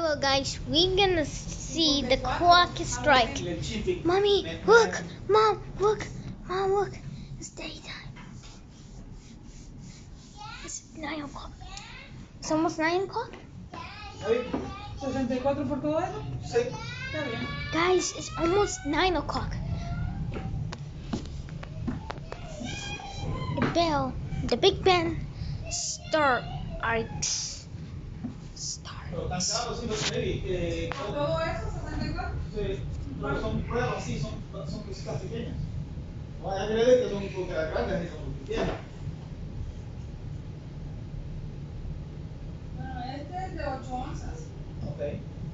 Hello guys, we're gonna see the clock strike. Mommy, look! Mom, look! Mom, look! It's daytime. It's 9 o'clock. It's almost 9 o'clock? ¿64 por todo eso? Sí. Está bien. Guys, it's almost 9 o'clock. The bell, the Big Ben star arcs. Pero tan Stars. caro, sí, lo sé. Eh, ¿Por todo eso? ¿64? sí, pero son pruebas, sí, son, son cositas pequeñas. No vaya a creer que son porque las grandes ni son muy pequeñas. Bueno, este es de 8 onzas. Ok.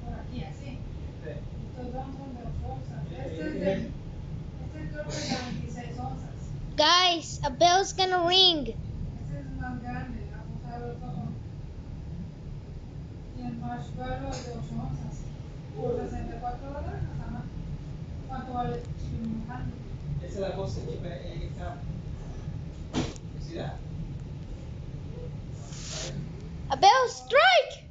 Por aquí, así. Sí. Estos dos son de 8 onzas. Este es de. Este creo que es de 26 onzas. Guys, a bell's gonna ring. Este es más grande. Vamos a ver otro. Y el marshmallow de 8 onzas. Por 64 dólares, nada más. ¿Cuánto vale Chicken Esa es la cosa, chica, en esta necesidad. A bell strike!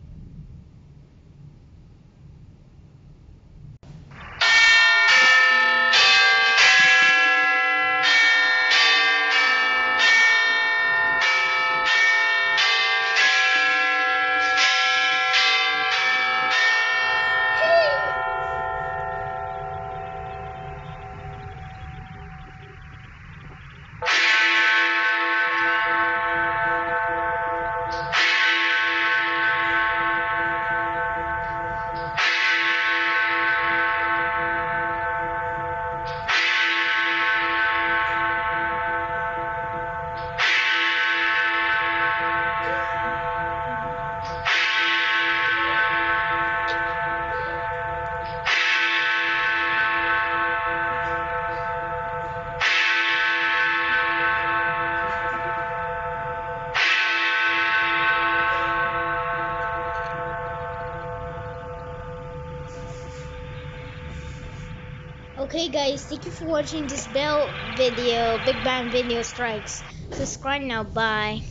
Okay guys, thank you for watching this bell video, Big Ben video strikes. Subscribe now, bye.